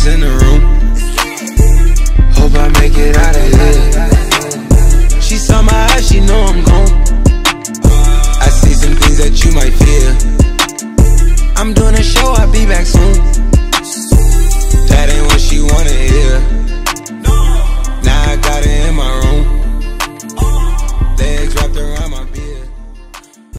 niggas in the room. Hope I make it out of here. She saw my eyes, she know I'm gone. I see some things that you might fear. I'm doing a show, I'll be back soon.